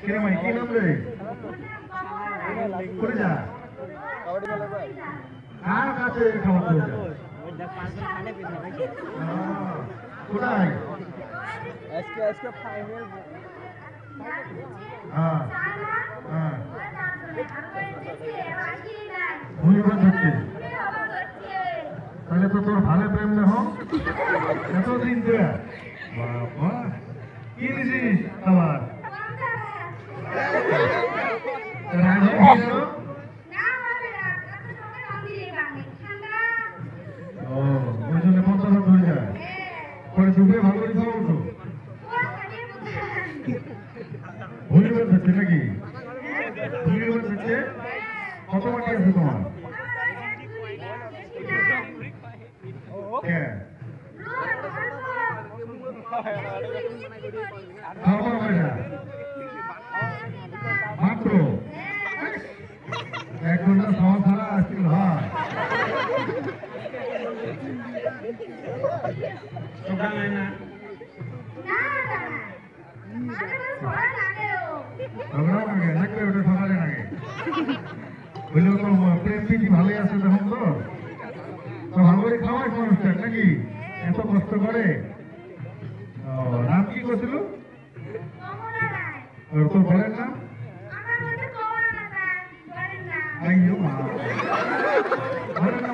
কিরম কি নাম রে? করে যা। কার কাছে খাবার দেবে কোথায়? আজকে আজকে ফাইনাল হ্যাঁ হ্যাঁ তাহলে তো তোর ভালো প্রেম দেহ এতদিন ধরে বাবা কি নিছিস আবার ডুবে ভালো করে খাওয়া উঠো ভূমিকম্প হচ্ছে নাকি? ভূমিকম্প হচ্ছে কত বাকি আছে তোমার? হ্যাঁ। মাত্র। এক ঘণ্টা খাওয়া সকালে না ঝগড়াও লাগে নাকলে ওটা সকালে লাগে বললে তো প্রেম প্রীতি ভালোই আছে তখন তো। তো ভালো করে খাওয়াই মানুষটা নাকি? এত কষ্ট করে? নাম কি করছিল? তোর বলেন নাম আইয়ো মা। বলেন নাম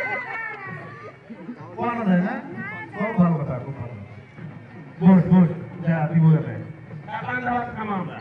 কোরআন যায় না খুব ভালো কথা খুব ভালো বস বস যা দিবো যাবে টাকা দেওয়ার কাম আমরা